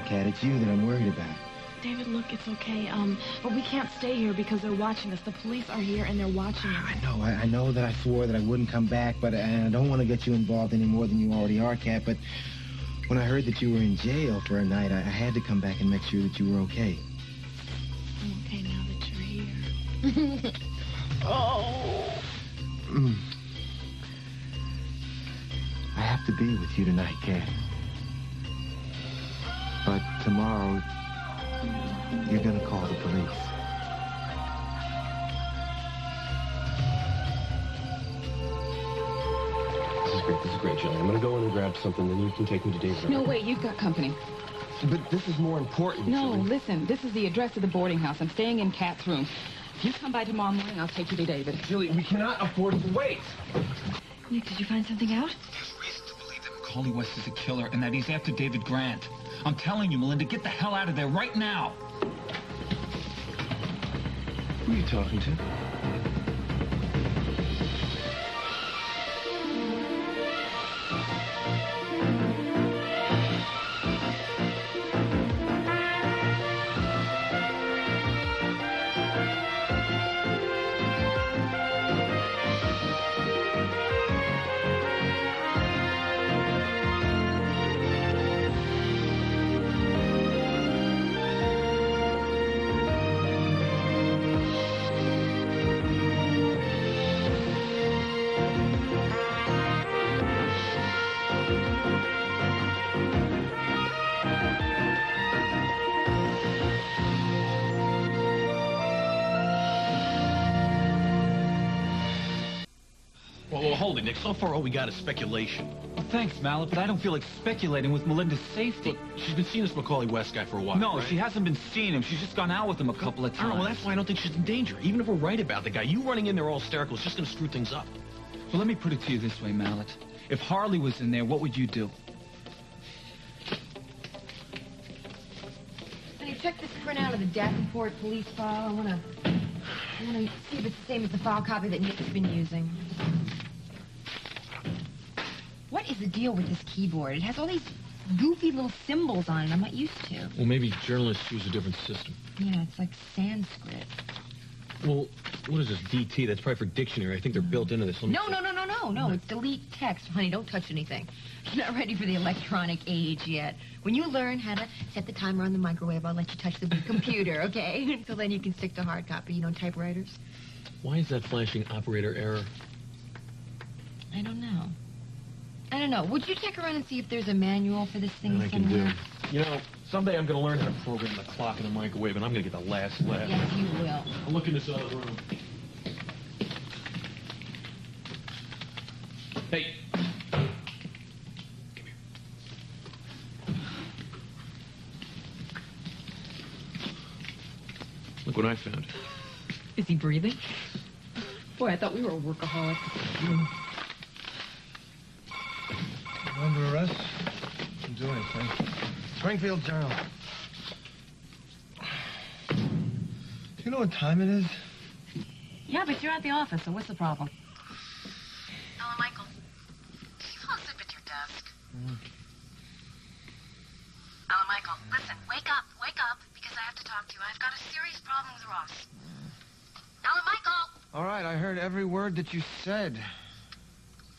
Cat, it's you that I'm worried about. David, look, it's okay. Um, but we can't stay here because they're watching us. The police are here and they're watching us. I know, I, I know that I swore that I wouldn't come back, but I, I don't want to get you involved any more than you already are, Cat. But when I heard that you were in jail for a night, I, I had to come back and make sure that you were okay. I'm okay now that you're here. oh. Mm. I have to be with you tonight, Cat. But tomorrow, you're gonna call the police. This is great. This is great, Jilly. I'm gonna go in and grab something, then you can take me to David. No, wait, you've got company. But this is more important. No, Jilly. listen, this is the address of the boarding house. I'm staying in Kat's room. If you come by tomorrow morning, I'll take you to David. Julie, we cannot afford to wait. Nick, did you find something out? There's reason to believe that Macaulay West is a killer and that he's after David Grant. I'm telling you, Melinda, get the hell out of there right now. Who are you talking to? It, Nick. So far, all we got is speculation. Well, thanks, Mallet, but I don't feel like speculating with Melinda's safety. Look, she's been seeing this Macaulay West guy for a while. no, right? she hasn't been seeing him. She's just gone out with him a couple of I times. don't know. Well, that's why I don't think she's in danger. Even if we're right about the guy, you running in there all hysterical is just going to screw things up. Well, let me put it to you this way, Mallet. If Harley was in there, what would you do? Honey, check this printout of the Davenport police file. I want to... I want to see if it's the same as the file copy that Nick's been using. What is the deal with this keyboard? It has all these goofy little symbols on it I'm not used to. Well, maybe journalists use a different system. Yeah, it's like Sanskrit. Well, what is this, DT? That's probably for dictionary. I think they're built into this. No, no, no, no, no, no. It's delete text. Honey, don't touch anything. You're not ready for the electronic age yet. When you learn how to set the timer on the microwave, I'll let you touch the computer, okay? Until then, you can stick to hard copy. You know, typewriters. Why is that flashing operator error? I don't know. I don't know. Would you check around and see if there's a manual for this thing I can do. You know, someday I'm going to learn how to program the clock in the microwave, and I'm going to get the last laugh. Yes, you will. I'll look in this other room. Hey. Come here. Look what I found. Is he breathing? Boy, I thought we were workaholics. Mm. Under arrest? Didn't do anything. Springfield Journal. Do you know what time it is? Yeah, but you're at the office, so what's the problem? Hello, Michael. Can you fall asleep at your desk? Mm. Hello, Michael. Listen, wake up, wake up, because I have to talk to you. I've got a serious problem with Ross. Hello, Michael. All right, I heard every word that you said.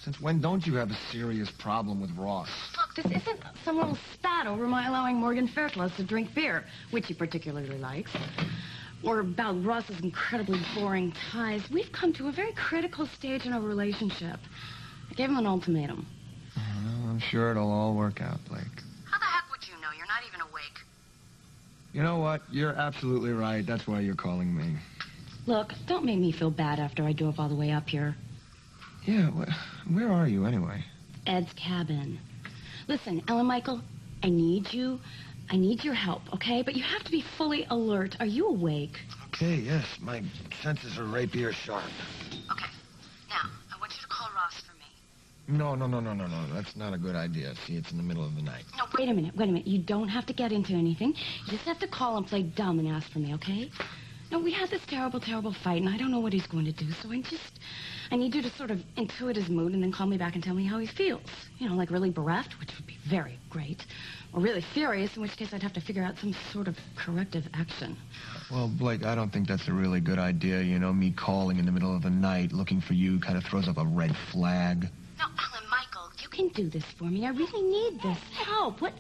Since when don't you have a serious problem with Ross? Look, this isn't some little spat over my allowing Morgan Fairclough to drink beer, which he particularly likes. Or about Ross's incredibly boring ties. We've come to a very critical stage in our relationship. I gave him an ultimatum. Well, I'm sure it'll all work out, Blake. How the heck would you know? You're not even awake. You know what? You're absolutely right. That's why you're calling me. Look, don't make me feel bad after I drove all the way up here. Yeah, wh- where are you anyway? Ed's cabin. Listen, Alan Michael, I need you. I need your help, okay? But you have to be fully alert. Are you awake? Okay, yes, my senses are rapier sharp. Okay. Now, I want you to call Ross for me. No, no, no, no, no, no. That's not a good idea. See, it's in the middle of the night. No, Wait a minute, wait a minute. You don't have to get into anything. You just have to call and play dumb and ask for me, okay? No, we had this terrible, terrible fight, and I don't know what he's going to do, so I just... I need you to sort of intuit his mood and then call me back and tell me how he feels. You know, like really bereft, which would be very great, or really furious, in which case I'd have to figure out some sort of corrective action. Well, Blake, I don't think that's a really good idea. You know, me calling in the middle of the night looking for you kind of throws up a red flag. No, Alan, Michael, You can do this for me. I really need this help. What?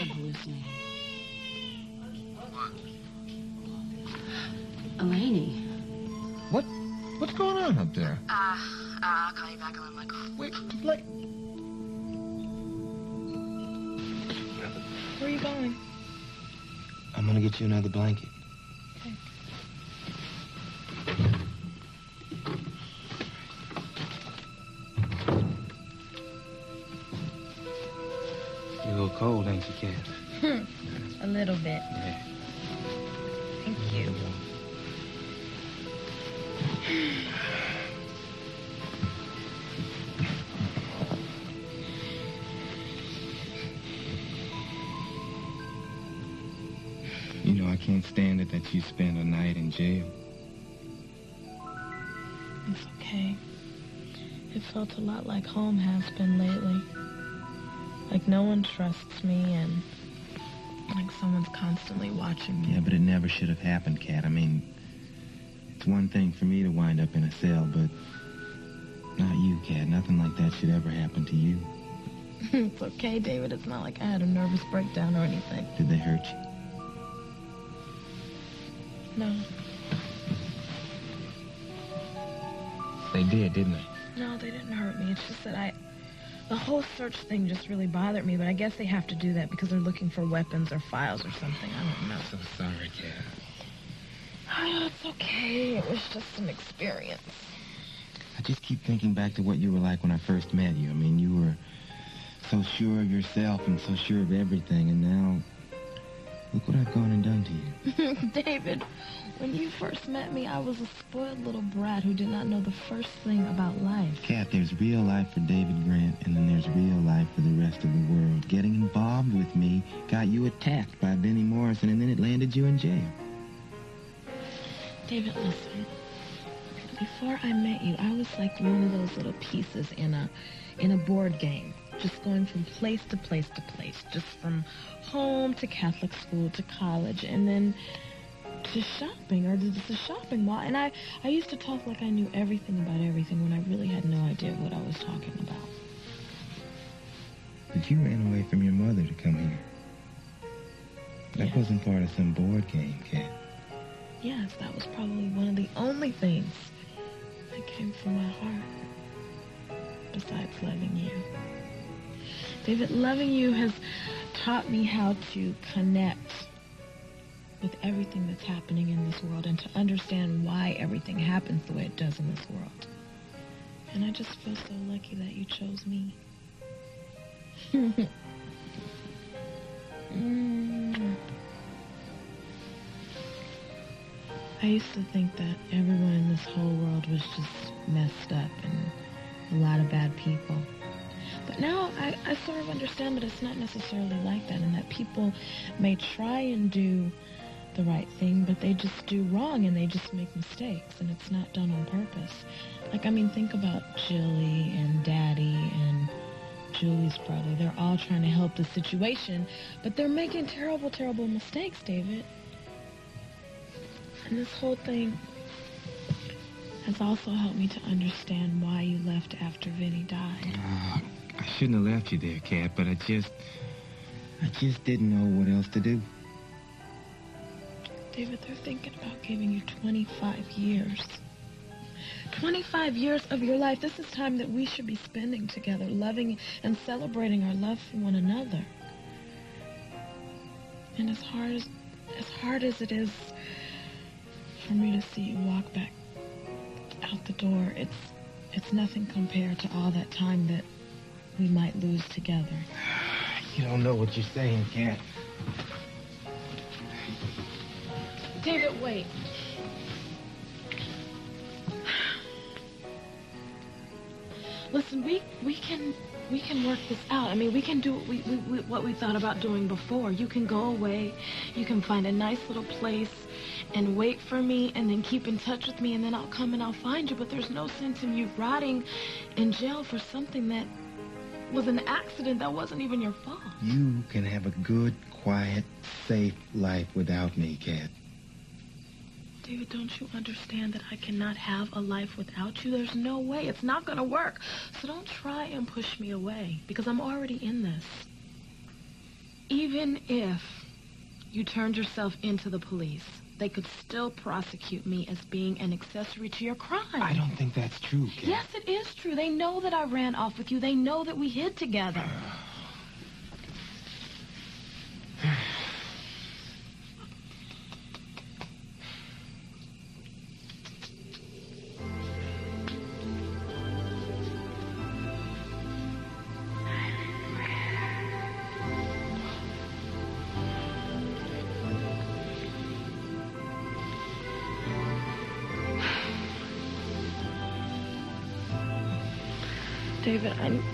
I'm hallucinating. Eleni. What? What's going on up there? uh, uh, I'll call you back, Alan, Michael. Wait, Blake. Where are you going? I'm gonna get you another blanket. Okay. You're a little cold, ain't you, Cat? A little bit. Yeah. Thank you. You know, I can't stand it that you spend a night in jail. It's okay. It felt a lot like home has been lately. Like no one trusts me and like someone's constantly watching me. Yeah, but it never should have happened, Cat. I mean, it's one thing for me to wind up in a cell, but not you, Cat. Nothing like that should ever happen to you. it's okay, David. It's not like I had a nervous breakdown or anything. Did they hurt you? No. They did, didn't they? No, they didn't hurt me. It's just that I... The whole search thing just really bothered me, but I guess they have to do that because they're looking for weapons or files or something. I don't know. I'm So sorry, Cat. It's okay. It was just an experience. I just keep thinking back to what you were like when I first met you. I mean, you were so sure of yourself and so sure of everything, and now look what I've gone and done to you. David, when you first met me, I was a spoiled little brat who did not know the first thing about life. Cat, there's real life for David Grant, and then there's real life for the rest of the world. Getting involved with me got you attacked by Vinny Morrison, and then it landed you in jail. David, listen. Before I met you, I was like one of those little pieces in a in a board game, just going from place to place to place, just from home to Catholic school to college, and then to shopping or to the shopping mall. And I I used to talk like I knew everything about everything when I really had no idea what I was talking about. But you ran away from your mother to come here. That Yeah. wasn't part of some board game, Cat. Yes, that was probably one of the only things that came from my heart, besides loving you. David, loving you has taught me how to connect with everything that's happening in this world and to understand why everything happens the way it does in this world. And I just feel so lucky that you chose me. Mm. I used to think that everyone in this whole world was just messed up and a lot of bad people. But now I, I sort of understand that it's not necessarily like that and that people may try and do the right thing, but they just do wrong and they just make mistakes and it's not done on purpose. Like, I mean, think about Jilly and Daddy and Julie's brother. They're all trying to help the situation, but they're making terrible, terrible mistakes, David. And this whole thing has also helped me to understand why you left after Vinny died. Uh, I shouldn't have left you there, Cat, but I just... I just didn't know what else to do. David, they're thinking about giving you 25 years. 25 years of your life. This is time that we should be spending together, loving and celebrating our love for one another. And as hard as as hard as it is for me to see you walk back out the door, it's it's nothing compared to all that time that we might lose together. You don't know what you're saying, Cat. David, wait. Listen, we we can we can work this out. I mean, we can do what we, we, we, what we thought about doing before. You can go away, you can find a nice little place, and wait for me, and then keep in touch with me, and then I'll come and I'll find you. But there's no sense in you rotting in jail for something that was an accident that wasn't even your fault. You can have a good, quiet, safe life without me, Kat. David, don't you understand that I cannot have a life without you? There's no way. It's not going to work. So don't try and push me away because I'm already in this. Even if you turned yourself into the police, they could still prosecute me as being an accessory to your crime. I don't think that's true, Kat. Yes, it is true. They know that I ran off with you. They know that we hid together. David, I,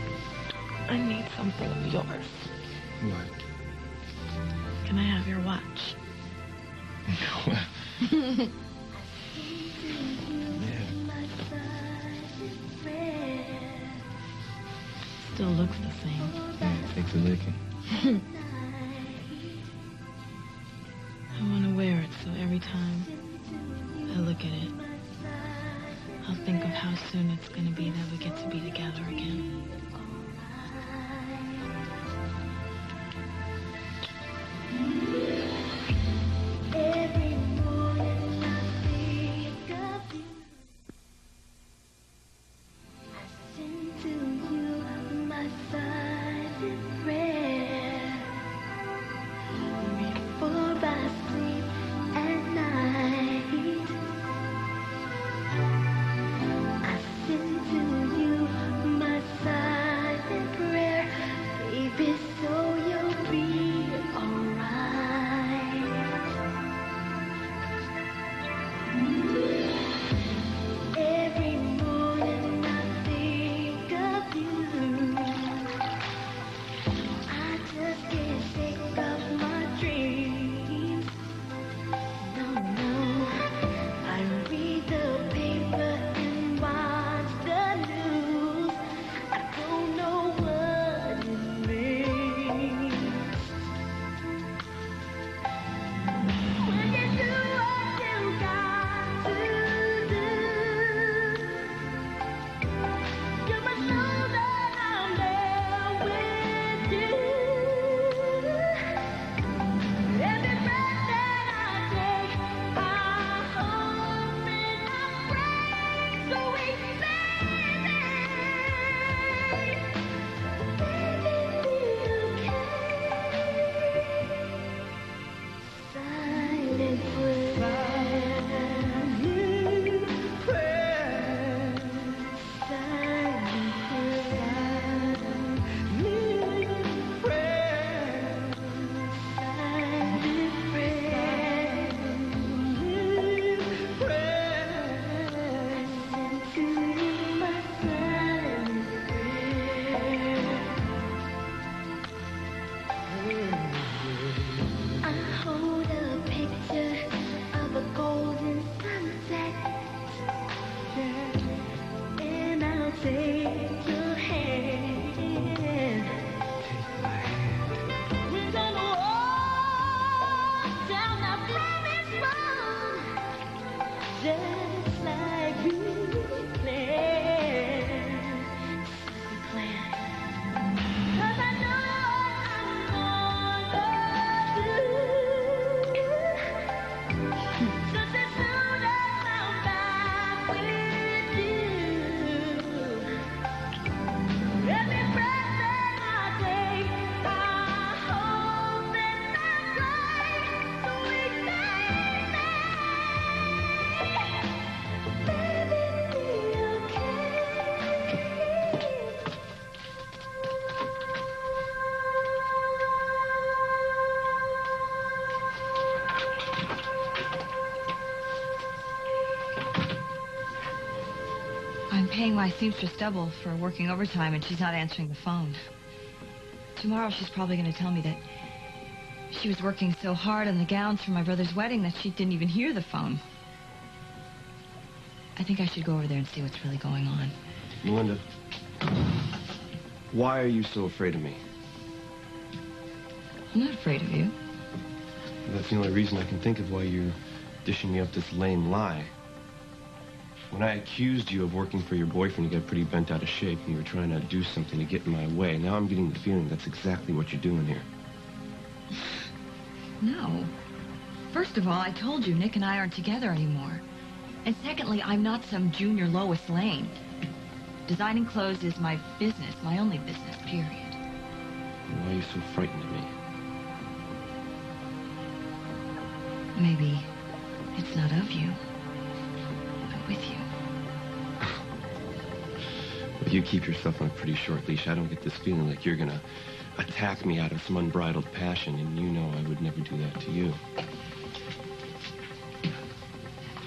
my seamstress double for working overtime and she's not answering the phone. Tomorrow she's probably going to tell me that she was working so hard on the gowns for my brother's wedding that she didn't even hear the phone. I think I should go over there and see what's really going on. Melinda, why are you so afraid of me? I'm not afraid of you. That's the only reason I can think of why you're dishing me up this lame lie. When I accused you of working for your boyfriend, you got pretty bent out of shape and you were trying to do something to get in my way. Now I'm getting the feeling that's exactly what you're doing here. No. First of all, I told you Nick and I aren't together anymore. And secondly, I'm not some junior Lois Lane. Designing clothes is my business, my only business, period. Why are you so frightened of me? Maybe it's not of you, but with you. Well, you keep yourself on a pretty short leash. I don't get this feeling like you're gonna attack me out of some unbridled passion, and you know I would never do that to you.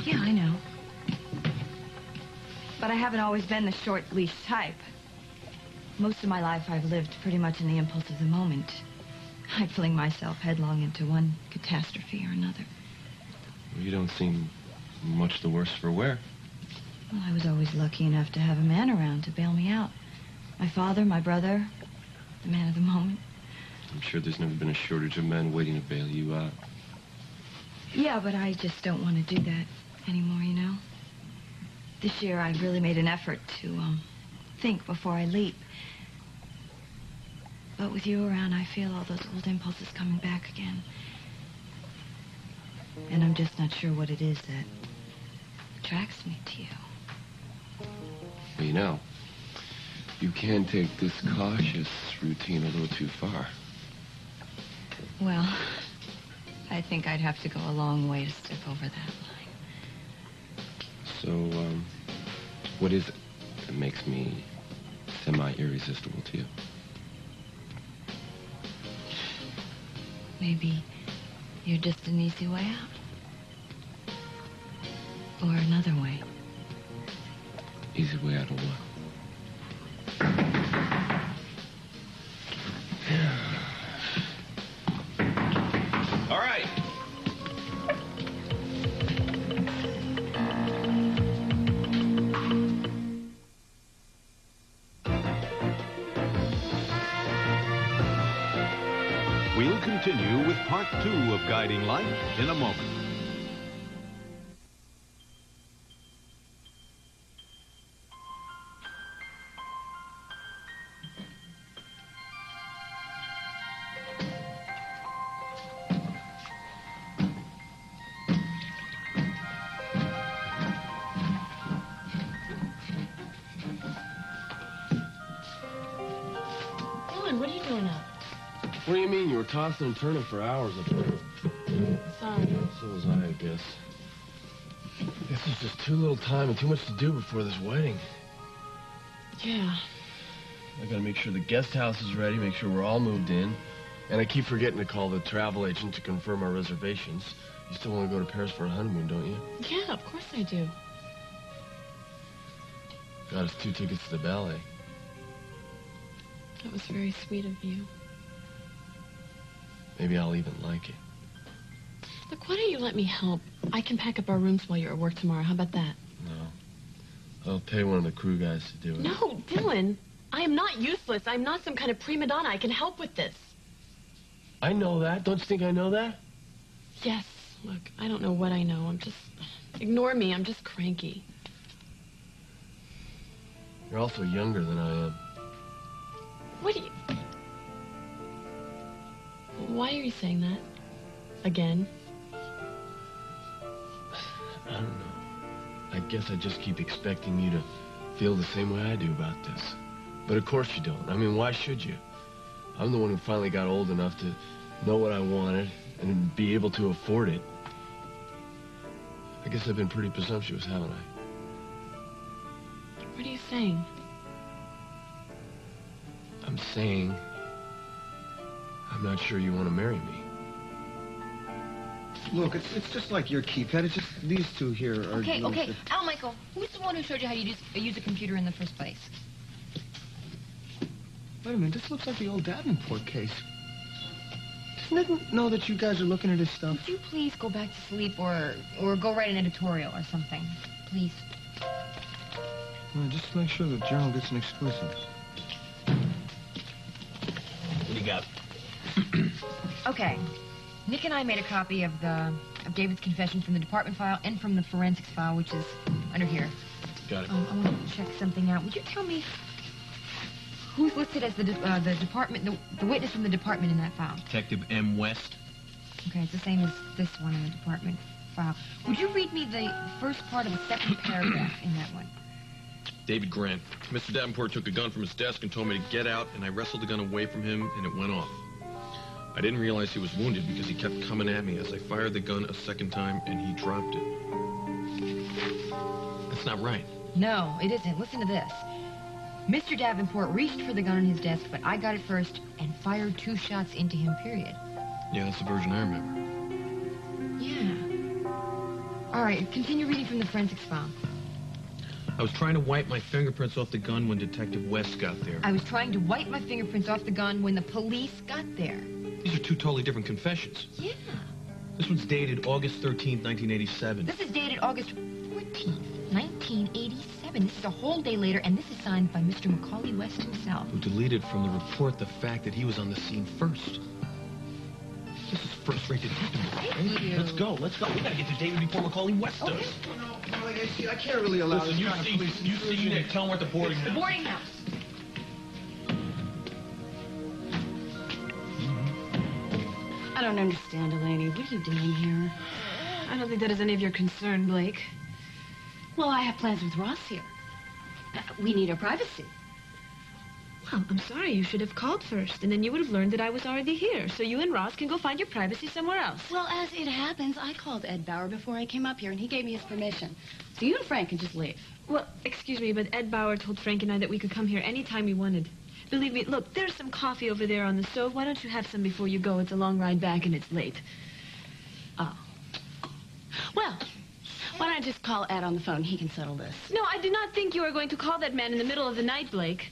Yeah, I know. But I haven't always been the short leash type. Most of my life I've lived pretty much in the impulse of the moment. I fling myself headlong into one catastrophe or another. Well, you don't seem much the worse for wear. Well, I was always lucky enough to have a man around to bail me out. My father, my brother, the man of the moment. I'm sure there's never been a shortage of men waiting to bail you out. Yeah, but I just don't want to do that anymore, you know? This year I really made an effort to, um, think before I leap. But with you around, I feel all those old impulses coming back again. And I'm just not sure what it is that attracts me to you. Well, you know, you can take this cautious routine a little too far. Well, I think I'd have to go a long way to step over that line. So, um, what is it that makes me semi-irresistible to you? Maybe you're just an easy way out. Or another way. Easy way out of what? All right. We'll continue with part two of Guiding Light in a moment. Tossing and turning for hours up there. Sorry. So was I, I guess. This is just too little time and too much to do before this wedding. Yeah. I gotta make sure the guest house is ready, make sure we're all moved in. And I keep forgetting to call the travel agent to confirm our reservations. You still want to go to Paris for a honeymoon, don't you? Yeah, of course I do. Got us two tickets to the ballet. That was very sweet of you. Maybe I'll even like it. Look, why don't you let me help? I can pack up our rooms while you're at work tomorrow. How about that? No. I'll pay one of the crew guys to do it. No, Dylan. I am not useless. I'm not some kind of prima donna. I can help with this. I know that. Don't you think I know that? Yes. Look, I don't know what I know. I'm just... Ignore me. I'm just cranky. You're also younger than I am. What do you... Why are you saying that? Again? I don't know. I guess I just keep expecting you to feel the same way I do about this. But of course you don't. I mean, why should you? I'm the one who finally got old enough to know what I wanted and be able to afford it. I guess I've been pretty presumptuous, haven't I? What are you saying? I'm saying I'm not sure you want to marry me. Look, it's it's just like your keypad. It's just these two here are. Okay, okay. bit- Al Michael, who's the one who showed you how to use, uh, use a computer in the first place? Wait a minute. This looks like the old Davenport case. Doesn't it know that you guys are looking at his stuff? Would you please go back to sleep or or go write an editorial or something? Please. Well, just to make sure the journal gets an exclusive. Okay. Nick and I made a copy of the of David's confession from the department file and from the forensics file, which is under here. Got it. Um, I want to check something out. Would you tell me who's listed as the de- uh, the department the, the witness from the department in that file? Detective M. West. Okay, it's the same as this one in the department file. Would you read me the first part of the second paragraph in that one? David Grant. Mr. Davenport took a gun from his desk and told me to get out, and I wrestled the gun away from him, and it went off. I didn't realize he was wounded because he kept coming at me as I fired the gun a second time, and he dropped it. That's not right. No, it isn't. Listen to this. Mr. Davenport reached for the gun on his desk, but I got it first and fired two shots into him, period. Yeah, that's the version I remember. Yeah. All right, continue reading from the forensics file. I was trying to wipe my fingerprints off the gun when Detective West got there. I was trying to wipe my fingerprints off the gun when the police got there. These are two totally different confessions. Yeah. This one's dated August 13th, 1987. This is dated August 14th, 1987. This is a whole day later, and this is signed by Mr. Macaulay West himself. Who deleted from the report the fact that he was on the scene first. This is first-rate detective work. Thank you. Let's go, let's go. We gotta get to David before Macaulay West does. Oh, no I see, I can't really allow Listen, this you kind of see, police you see Nick, tell him we're at the boarding The house. boarding house. Don't understand, Delaney. What are you doing here? I don't think that is any of your concern, Blake. Well, I have plans with Ross here. Uh, We need our privacy. Well, I'm sorry. You should have called first, and then you would have learned that I was already here. So you and Ross can go find your privacy somewhere else. Well, as it happens, I called Ed Bauer before I came up here, and he gave me his permission. So you and Frank can just leave. Well, excuse me, but Ed Bauer told Frank and I that we could come here any time we wanted. Believe me, look, there's some coffee over there on the stove. Why don't you have some before you go? It's a long ride back and it's late. Oh. Well, why don't I just call Ed on the phone? He can settle this. No, I do not think you are going to call that man in the middle of the night, Blake.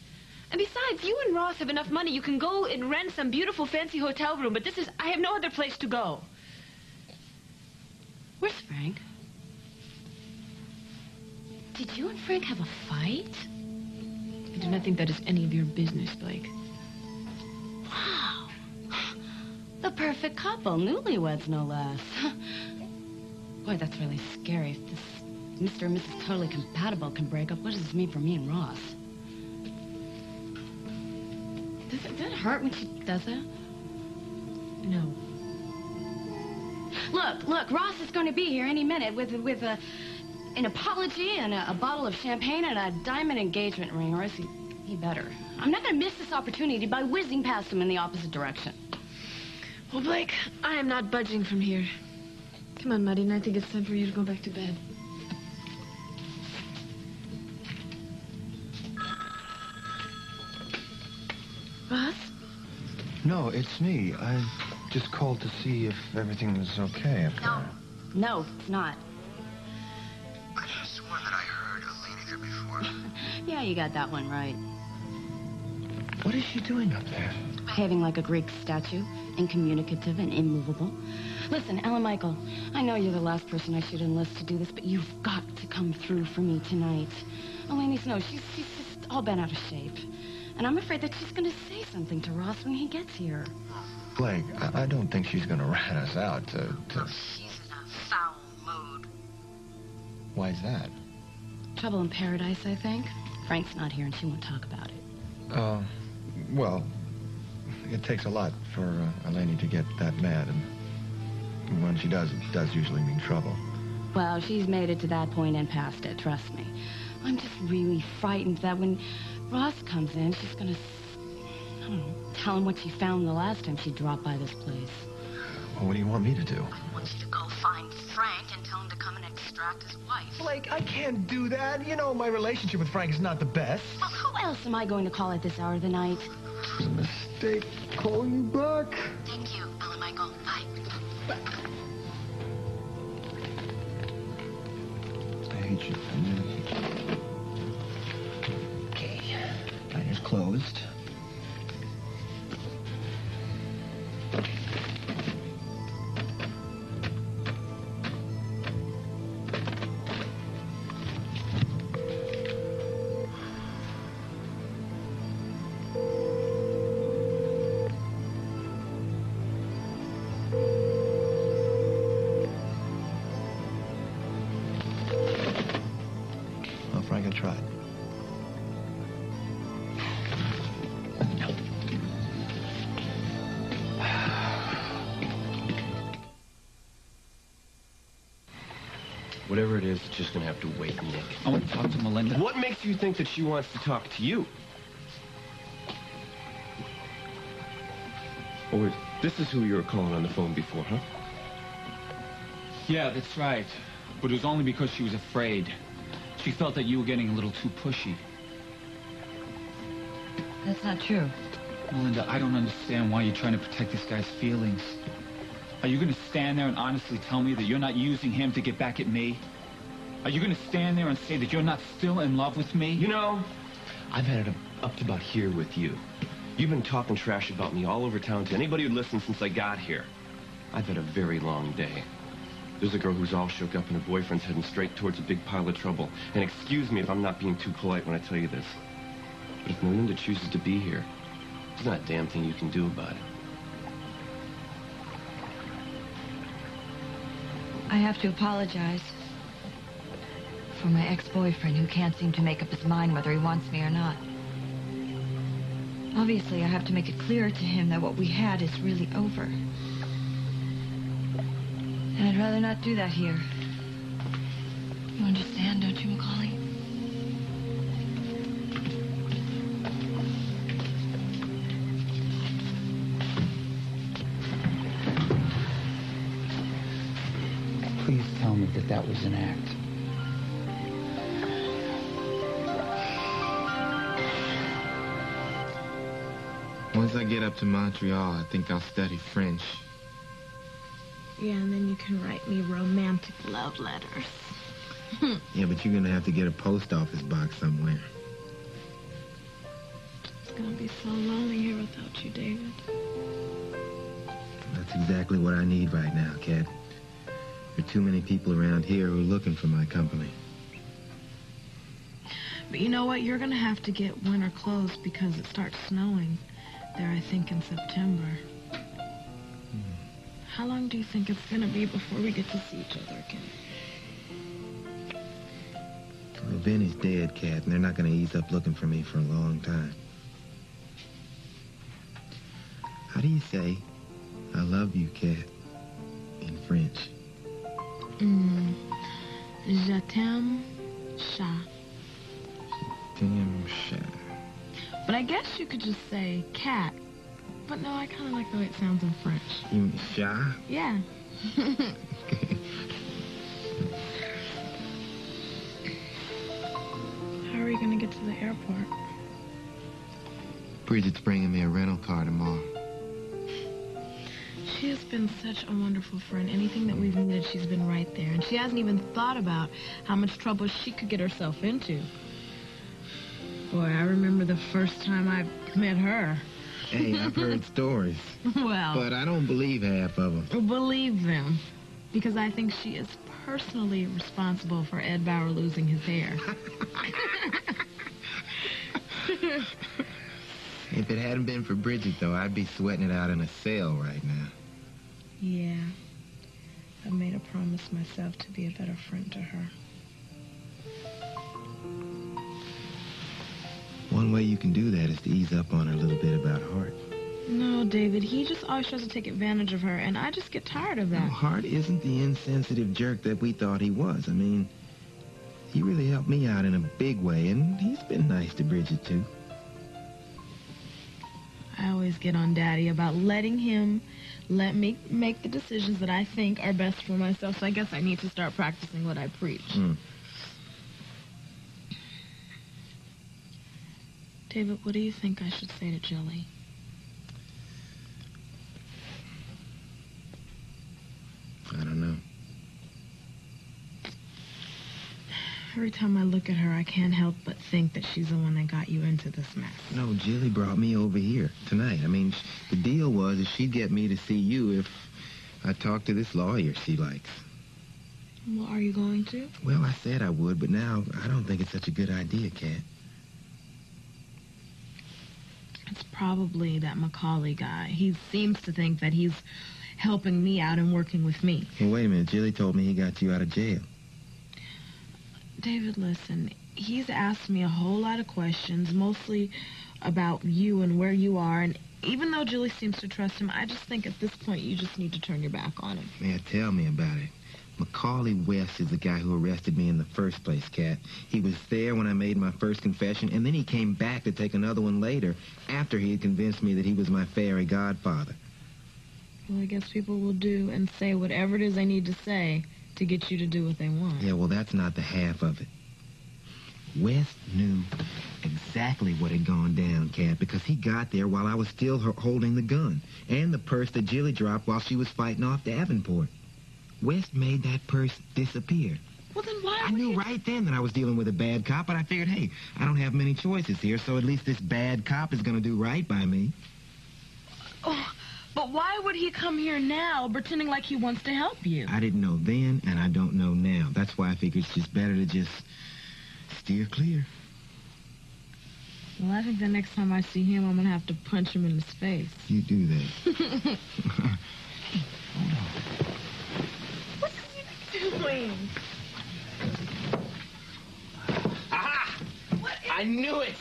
And besides, you and Ross have enough money. You can go and rent some beautiful fancy hotel room, but this is, I have no other place to go. Where's Frank? Did you and Frank have a fight? I do not think that is any of your business, Blake. Wow. The perfect couple. Newlyweds, no less. Boy, that's really scary. If this Mr. and Mrs. Totally Compatible can break up, what does this mean for me and Ross? Does it, does it hurt when she does that? No. Look, look, Ross is going to be here any minute with with a an apology and a, a bottle of champagne and a diamond engagement ring, or is he, he better. I'm not going to miss this opportunity by whizzing past him in the opposite direction. Well, Blake, I am not budging from here. Come on, Maddie, and I think it's time for you to go back to bed. Ross? No, it's me. I just called to see if everything was okay up there. No, it's not. Yeah, you got that one right. What is she doing up there? Behaving like a Greek statue, incommunicative and immovable. Listen, Alan Michael, I know you're the last person I should enlist to do this, but you've got to come through for me tonight. Eleni's no, she's, she's just all bent out of shape. And I'm afraid that she's going to say something to Ross when he gets here. Blake, I, I don't think she's going to rat us out to, to... She's in a foul mood. Why's that? Trouble in paradise, I think. Frank's not here and she won't talk about it. Uh, well, it takes a lot for uh, Eleni to get that mad, and when she does, it does usually mean trouble. Well, she's made it to that point and past it, trust me. I'm just really frightened that when Ross comes in, she's gonna, I don't know, tell him what she found the last time she dropped by this place. Well, what do you want me to do? I want you to go find Frank and tell him to come and extract his wife. Blake, I can't do that. You know, my relationship with Frank is not the best. Well, who else am I going to call at this hour of the night? It was a mistake Call you back. Thank you, Alan Michael. Bye. Bye. I hate you. I hate you. Okay. Diner's closed. Whatever it is, it's just gonna have to wait, Nick. I want to talk to Melinda. What makes you think that she wants to talk to you? Or this is who you were calling on the phone before, huh? Yeah, that's right. But it was only because she was afraid. She felt that you were getting a little too pushy. That's not true. Melinda, I don't understand why you're trying to protect this guy's feelings. Are you going to stand there and honestly tell me that you're not using him to get back at me? Are you going to stand there and say that you're not still in love with me? You know, I've had it up to about here with you. You've been talking trash about me all over town to anybody who'd listen since I got here. I've had a very long day. There's a girl who's all shook up and her boyfriend's heading straight towards a big pile of trouble. And excuse me if I'm not being too polite when I tell you this. But if Melinda chooses to be here, there's not a damn thing you can do about it. I have to apologize for my ex-boyfriend who can't seem to make up his mind whether he wants me or not. Obviously, I have to make it clear to him that what we had is really over. And I'd rather not do that here. You understand, don't you, Macaulay? That that was an act. Once I get up to Montreal, I think I'll study French. Yeah, and then you can write me romantic love letters. Yeah, but you're gonna have to get a post office box somewhere. It's gonna be so lonely here without you, David. That's exactly what I need right now, Kat. There are too many people around here who are looking for my company. But you know what? You're gonna have to get winter clothes because it starts snowing there, I think, in September. Hmm. How long do you think it's gonna be before we get to see each other again? Well, Vinny's dead, Kat, and they're not gonna ease up looking for me for a long time. How do you say, I love you, Kat, in French? Mm. Je t'aime, chat. Damn shit. But I guess you could just say cat. But no, I kind of like the way it sounds in French. You mean shy? Yeah. How are you going to get to the airport? Bridget's bringing me a rental car tomorrow. She has been such a wonderful friend. Anything that we've needed, she's been right there. And she hasn't even thought about how much trouble she could get herself into. Boy, I remember the first time I met her. Hey, I've heard stories, well, but I don't believe half of them. believe them. Because I think she is personally responsible for Ed Bauer losing his hair. If it hadn't been for Bridget, though, I'd be sweating it out in a cell right now. Yeah. I made a promise myself to be a better friend to her. One way you can do that is to ease up on her a little bit about Hart. No, David, he just always tries to take advantage of her, and I just get tired of that. Hart isn't the insensitive jerk that we thought he was. I mean, he really helped me out in a big way, and he's been nice to Bridget, too. I always get on Daddy about letting him let me make the decisions that I think are best for myself, so I guess I need to start practicing what I preach. Hmm. David, what do you think I should say to Jilly? I don't know. Every time I look at her, I can't help but think that she's the one that got you into this mess. No, Jilly brought me over here tonight. I mean, the deal was that she'd get me to see you if I talked to this lawyer she likes. Well, are you going to? Well, I said I would, but now I don't think it's such a good idea, Kat. It's probably that Macaulay guy. He seems to think that he's helping me out and working with me. Well, wait a minute. Jilly told me he got you out of jail. David, listen, he's asked me a whole lot of questions, mostly about you and where you are, and even though Julie seems to trust him, I just think at this point you just need to turn your back on him. Man, tell me about it. Macaulay West is the guy who arrested me in the first place, Kat. He was there when I made my first confession, and then he came back to take another one later after he had convinced me that he was my fairy godfather. Well, I guess people will do and say whatever it is they need to say to get you to do what they want. Yeah, well, that's not the half of it. West knew exactly what had gone down, Kat, because he got there while I was still holding the gun and the purse that Jilly dropped while she was fighting off Davenport. West made that purse disappear. Well, then why I knew right then that I was dealing with a bad cop, but I figured, hey, I don't have many choices here, so at least this bad cop is going to do right by me. Oh, but why would he come here now pretending like he wants to help you? I didn't know then, and I don't know now. That's why I figure it's just better to just steer clear. Well, I think the next time I see him, I'm going to have to punch him in his face. You do that. What are you doing? Aha! I knew it!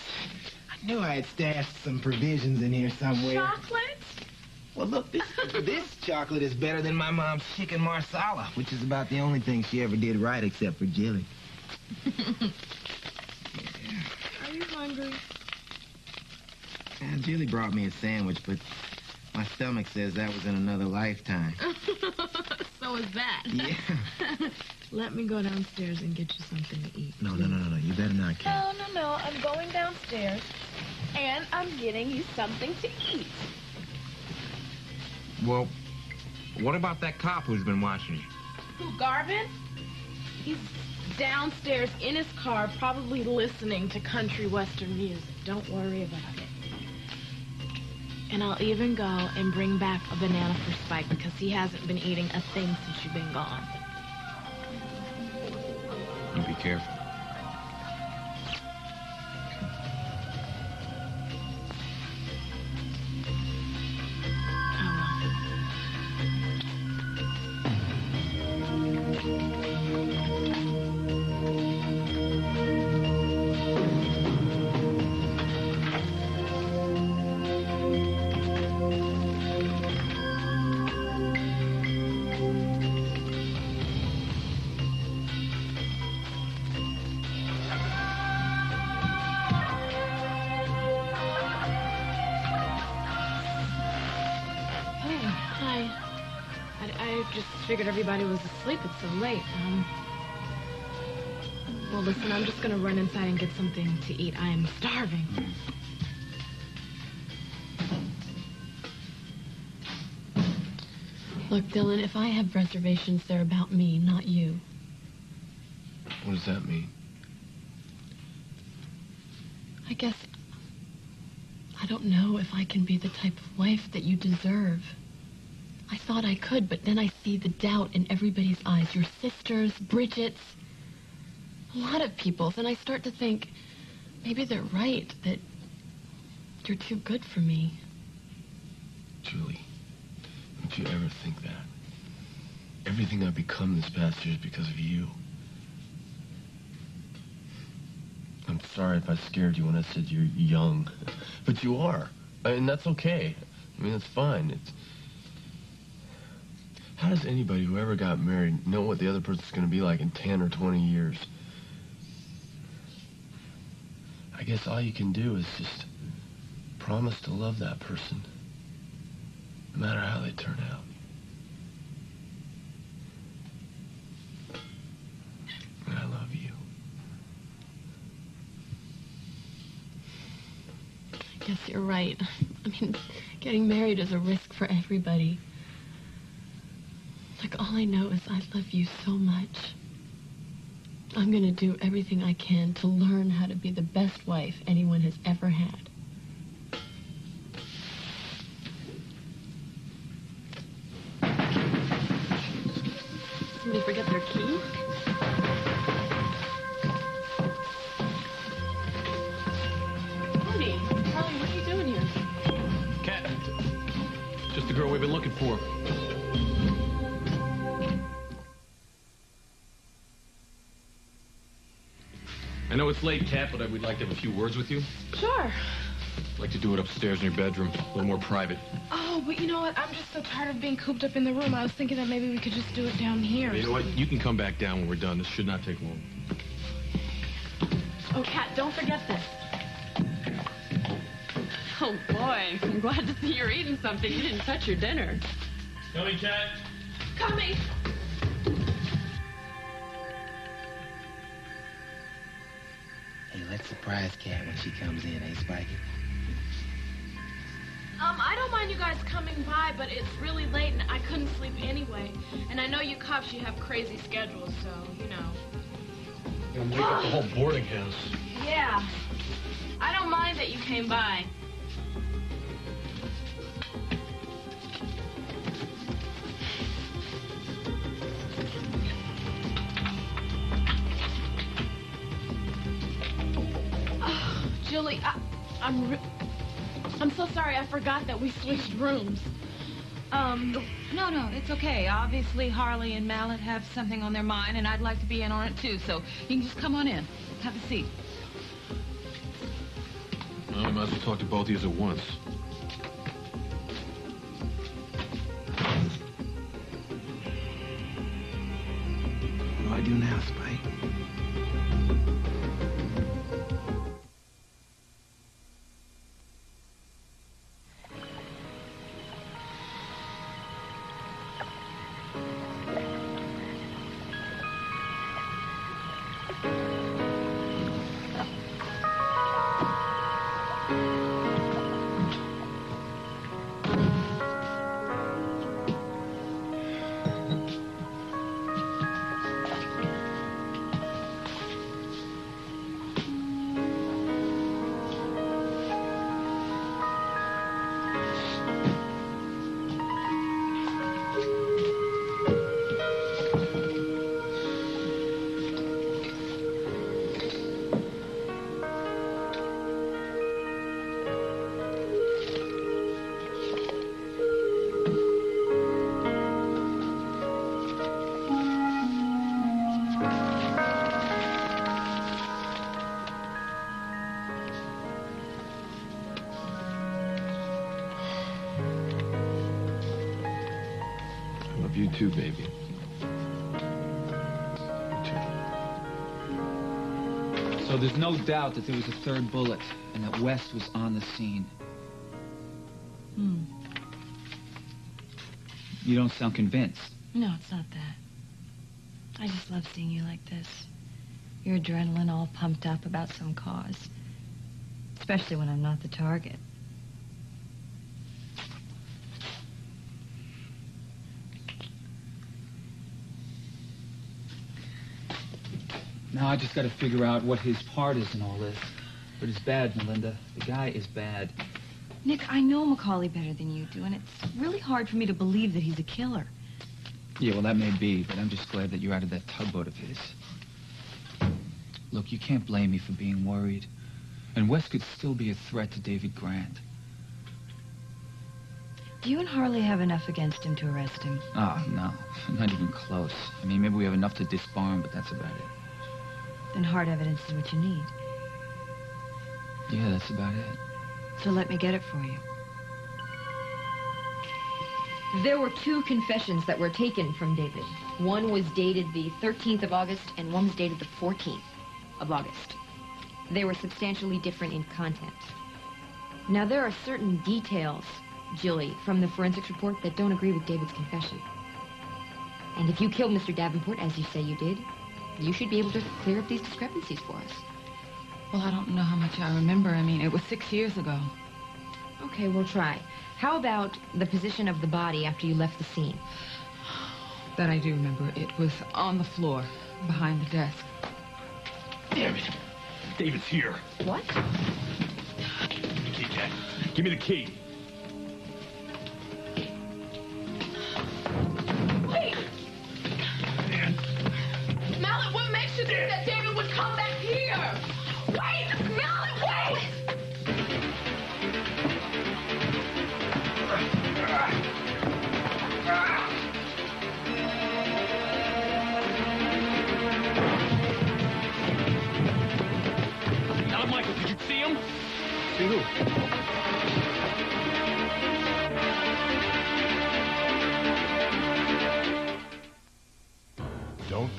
I knew I had stashed some provisions in here somewhere. Chocolate? Well, look, this, this chocolate is better than my mom's chicken marsala, which is about the only thing she ever did right except for Jilly. Are you hungry? Uh, and Jilly brought me a sandwich, but my stomach says that was in another lifetime. so is that. Yeah. Let me go downstairs and get you something to eat. No, no, no, no, no. You better not, Kat. No, no, no. I'm going downstairs, and I'm getting you something to eat. Well, what about that cop who's been watching you? Who, Garvin? He's downstairs in his car, probably listening to country western music. Don't worry about it. And I'll even go and bring back a banana for Spike because he hasn't been eating a thing since you've been gone. You be careful. Figured everybody was asleep. It's so late. Um. Well, listen, I'm just gonna run inside and get something to eat. I am starving. Look, Dylan, if I have reservations, they're about me, not you. What does that mean? I guess I don't know if I can be the type of wife that you deserve. I thought I could, but then I see the doubt in everybody's eyes. Your sisters, Bridget's, a lot of people's, and I start to think maybe they're right, that you're too good for me. Julie, don't you ever think that? Everything I've become this past year is because of you. I'm sorry if I scared you when I said you're young, but you are, and that's okay. I mean, that's fine. It's how does anybody who ever got married know what the other person's going to be like in 10 or 20 years? I guess all you can do is just promise to love that person, no matter how they turn out. I love you. I guess you're right. I mean, getting married is a risk for everybody. All I know is I love you so much. I'm going to do everything I can to learn how to be the best wife anyone has ever had. Somebody forget their key? I know it's late, Kat, but I would like to have a few words with you. Sure. I'd like to do it upstairs in your bedroom, a little more private. Oh, but you know what? I'm just so tired of being cooped up in the room. I was thinking that maybe we could just do it down here. You know what? You can come back down when we're done. This should not take long. Oh, Kat, don't forget this. Oh, boy. I'm glad to see you're eating something. You didn't touch your dinner. Coming, Kat. Coming. Surprise Kat when she comes in, eh, Spikey? Um, I don't mind you guys coming by, but it's really late and I couldn't sleep anyway. And I know you cops, you have crazy schedules, so, you know. Gonna wake up the whole boarding house. Yeah. I don't mind that you came by. Julie, I, I'm, re- I'm so sorry. I forgot that we switched rooms. Um, No, no, it's okay. Obviously, Harley and Mallet have something on their mind, and I'd like to be in on it too. So you can just come on in. Have a seat. Well, I might as well talk to both of you at once. What do I do now, Spike? You too, baby. So there's no doubt that there was a third bullet and that West was on the scene. Hmm. You don't sound convinced. No, it's not that. I just love seeing you like this. Your adrenaline all pumped up about some cause. Especially when I'm not the target. Now I just got to figure out what his part is in all this. But it's bad, Melinda. The guy is bad. Nick, I know Macaulay better than you do, and it's really hard for me to believe that he's a killer. Yeah, well, that may be, but I'm just glad that you're out of that tugboat of his. Look, you can't blame me for being worried. And West could still be a threat to David Grant. Do you and Harley have enough against him to arrest him? Ah, no. Not even close. I mean, maybe we have enough to disbar him, but that's about it. Then hard evidence is what you need. Yeah, that's about it. So let me get it for you. There were two confessions that were taken from David. One was dated the 13th of August, and one was dated the 14th of August. They were substantially different in content. Now, there are certain details, Jilly, from the forensics report that don't agree with David's confession. And if you killed Mr. Davenport, as you say you did, you should be able to clear up these discrepancies for us. Well, I don't know how much I remember. I mean, it was six years ago. Okay, we'll try. How about the position of the body after you left the scene? That I do remember. It was on the floor, behind the desk. Damn it. David's here. What? Give me the Key, Jack. Give me the key.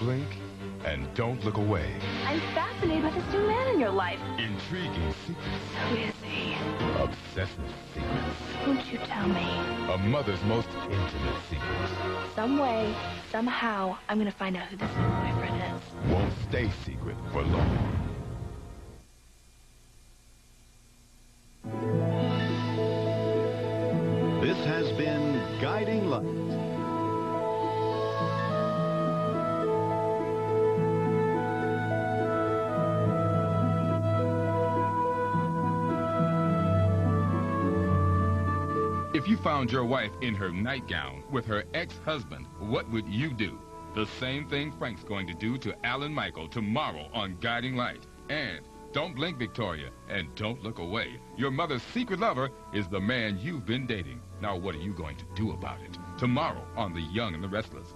Blink and don't look away. I'm fascinated by this new man in your life. Intriguing secrets, Who is he? obsessive secrets, Won't you tell me? a mother's most intimate secrets. Some way, somehow, I'm gonna find out who this new boyfriend is. Won't stay secret for long. This has been Guiding Light. If you found your wife in her nightgown with her ex-husband, what would you do? The same thing Frank's going to do to Alan Michael tomorrow on Guiding Light. And don't blink, Victoria, and don't look away. Your mother's secret lover is the man you've been dating. Now, what are you going to do about it? Tomorrow on The Young and the Restless.